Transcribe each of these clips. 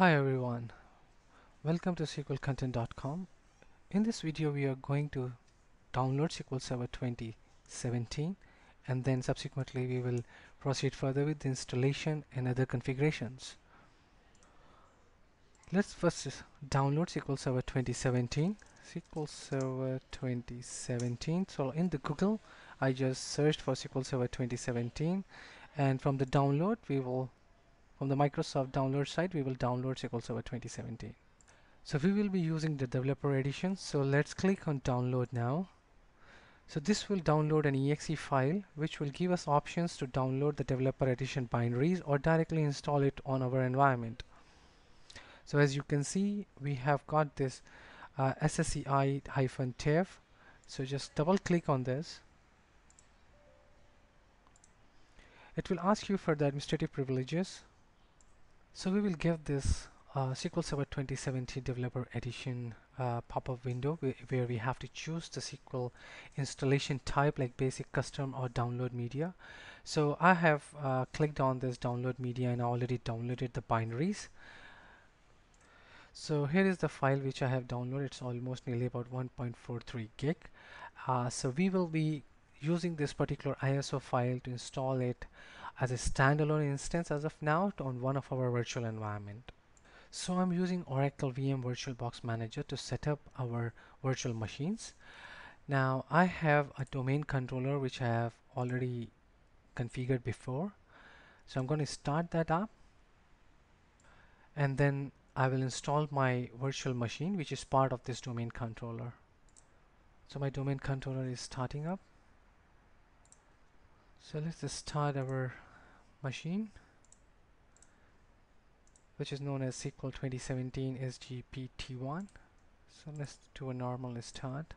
Hi everyone, welcome to SQLcontent.com. In this video we are going to download SQL Server 2017 and then subsequently we will proceed further with the installation and other configurations. Let's first download SQL Server 2017. SQL Server 2017. So in the Google I just searched for SQL Server 2017 and from the download we will from the Microsoft download site we will download SQL Server 2017 so we will be using the developer edition. So let's click on download now. So this will download an exe file which will give us options to download the developer edition binaries or directly install it on our environment. So as you can see we have got this uh, SSEI-Dev so just double click on this. It will ask you for the administrative privileges so we will give this uh, SQL Server 2017 Developer Edition uh, pop-up window where we have to choose the SQL installation type like basic, custom or download media. So I have uh, clicked on this download media and already downloaded the binaries. So here is the file which I have downloaded. It's almost nearly about 1.43 gig. Uh, so we will be using this particular ISO file to install it as a standalone instance as of now on one of our virtual environment. So I'm using Oracle VM VirtualBox Manager to set up our virtual machines. Now I have a domain controller which I have already configured before. So I'm going to start that up and then I will install my virtual machine which is part of this domain controller. So my domain controller is starting up. So let's start our machine which is known as SQL 2017 SGPT1 so let's do a normal start.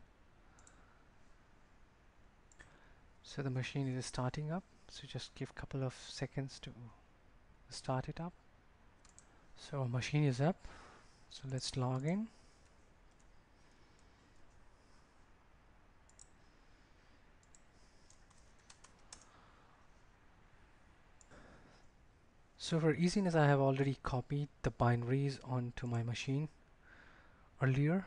So the machine is starting up. So just give a couple of seconds to start it up. So our machine is up. So let's log in So for easiness I have already copied the binaries onto my machine earlier.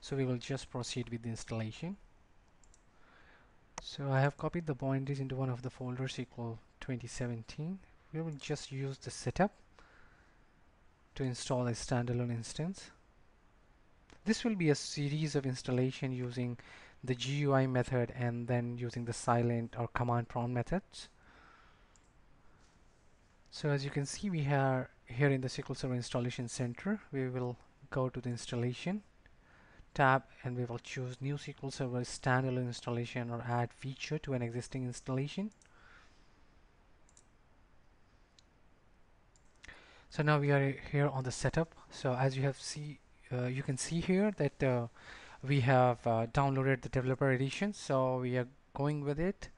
So we will just proceed with the installation. So I have copied the binaries into one of the folders SQL 2017. We will just use the setup to install a standalone instance. This will be a series of installation using the GUI method and then using the silent or command prompt methods. So as you can see we are here in the SQL Server Installation Center. We will go to the installation tab and we will choose new SQL Server standalone installation or add feature to an existing installation. So now we are here on the setup. So as you have see, uh, you can see here that uh, we have uh, downloaded the developer edition. So we are going with it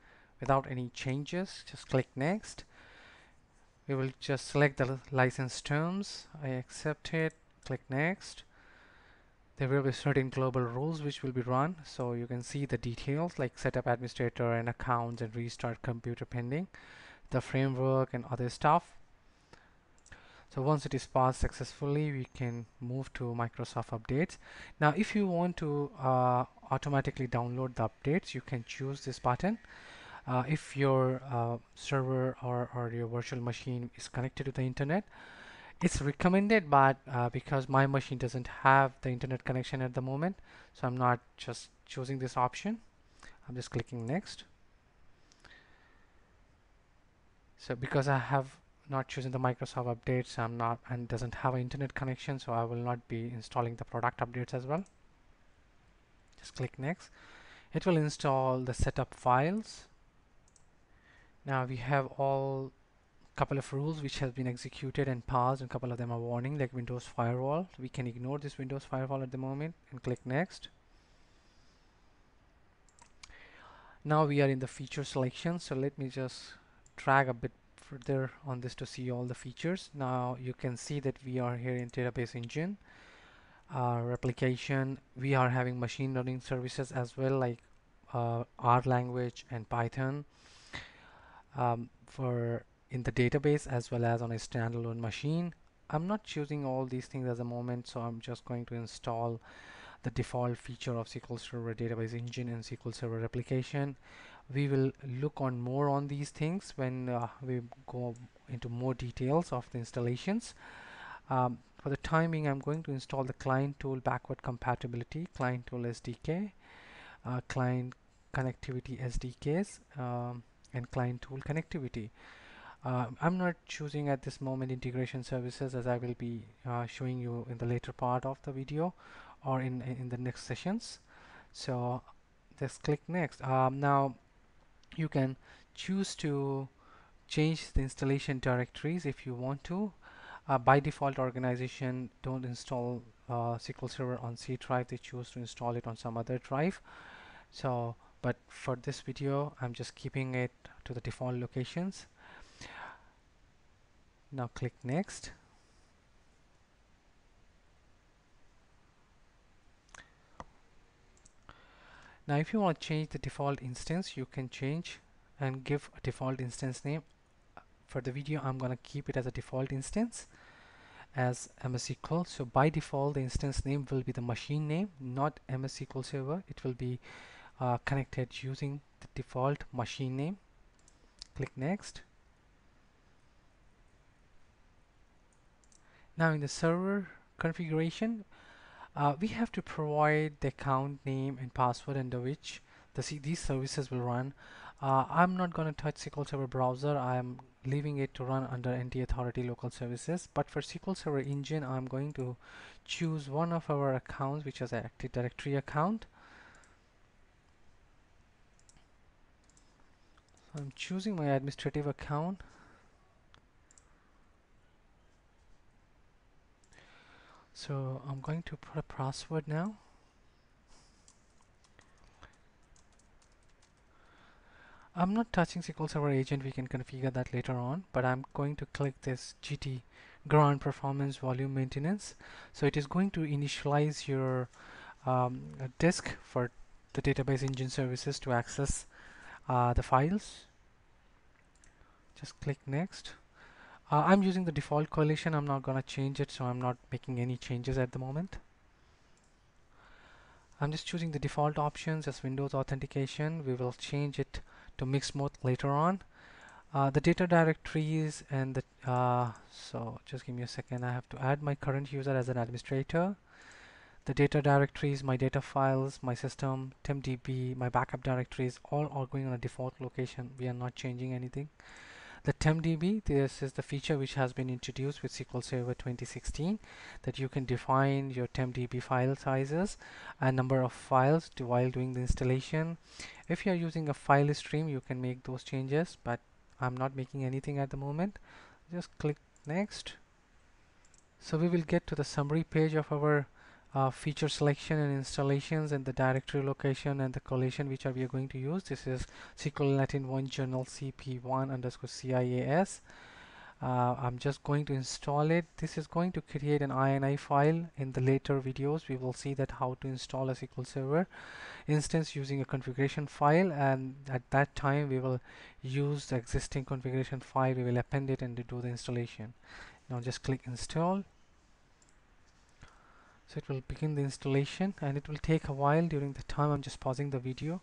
without any changes. Just click next we will just select the license terms. I accept it. Click next. There will be certain global rules which will be run so you can see the details like setup administrator and accounts and restart computer pending the framework and other stuff. So once it is passed successfully we can move to Microsoft updates. Now if you want to uh, automatically download the updates you can choose this button uh, if your uh, server or, or your virtual machine is connected to the internet it's recommended but uh, because my machine doesn't have the internet connection at the moment so I'm not just choosing this option. I'm just clicking next. So because I have not chosen the Microsoft updates I'm not and doesn't have an internet connection so I will not be installing the product updates as well. Just click next. It will install the setup files now we have all couple of rules which have been executed and passed and a couple of them are warning like Windows Firewall. We can ignore this Windows Firewall at the moment and click next. Now we are in the feature selection so let me just drag a bit further on this to see all the features. Now you can see that we are here in database engine. Uh, replication we are having machine learning services as well like uh, R language and Python um, for in the database as well as on a standalone machine. I'm not choosing all these things at the moment so I'm just going to install the default feature of SQL Server database engine and SQL Server replication we will look on more on these things when uh, we go into more details of the installations. Um, for the timing I'm going to install the client tool backward compatibility client tool SDK uh, client connectivity SDKs um, and client tool connectivity. Uh, I'm not choosing at this moment integration services as I will be uh, showing you in the later part of the video or in, in the next sessions. So just click next. Um, now you can choose to change the installation directories if you want to. Uh, by default organization don't install uh, SQL Server on C drive. They choose to install it on some other drive. So but for this video I'm just keeping it to the default locations. Now click next. Now if you want to change the default instance you can change and give a default instance name. For the video I'm gonna keep it as a default instance as MS SQL so by default the instance name will be the machine name not MS SQL Server. It will be uh, connected using the default machine name. Click next. Now in the server configuration uh, we have to provide the account name and password under which the these services will run. Uh, I'm not going to touch SQL Server browser. I'm leaving it to run under NT Authority local services. But for SQL Server engine I'm going to choose one of our accounts which is Active Directory account I'm choosing my administrative account. So I'm going to put a password now. I'm not touching SQL Server agent. We can configure that later on but I'm going to click this GT grant performance volume maintenance. So it is going to initialize your um, disk for the database engine services to access uh, the files. Just click next. Uh, I'm using the default collation. I'm not gonna change it so I'm not making any changes at the moment. I'm just choosing the default options as Windows authentication. We will change it to mixed mode later on. Uh, the data directories and the uh, so just give me a second. I have to add my current user as an administrator the data directories my data files my system tempdb my backup directories all are going on a default location we are not changing anything the TempDB, this is the feature which has been introduced with SQL Server 2016 that you can define your TempDB file sizes and number of files to, while doing the installation. If you are using a file stream, you can make those changes, but I'm not making anything at the moment. Just click next. So we will get to the summary page of our uh, feature selection and installations and the directory location and the collation which are we are going to use. This is SQL Latin 1 General cp1 underscore cias uh, I'm just going to install it. This is going to create an INI file in the later videos. We will see that how to install a SQL Server instance using a configuration file and at that time we will use the existing configuration file. We will append it and do the installation. Now just click install so it will begin the installation and it will take a while during the time I'm just pausing the video